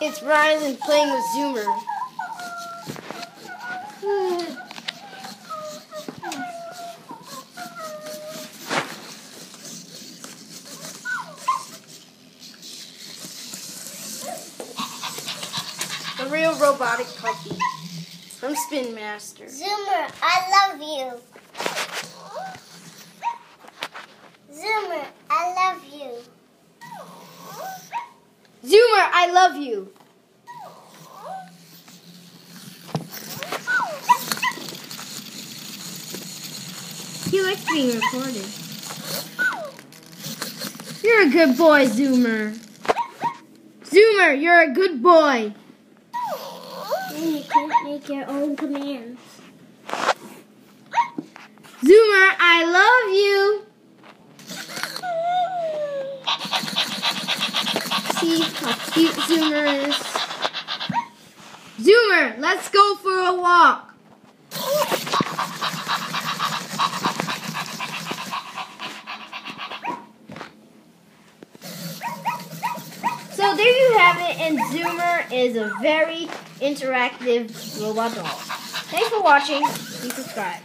It's Ryan playing with Zoomer. A real robotic puppy from Spin Master. Zoomer, I love you. Zoomer, I love you. Zoomer, I love you. He likes being recorded. You're a good boy, Zoomer. Zoomer, you're a good boy. And you can't make your own commands. Zoomer, I love you. See how cute Zoomer is. Zoomer, let's go for a walk. So there you have it, and Zoomer is a very interactive robot doll. Thanks for watching. Please subscribe.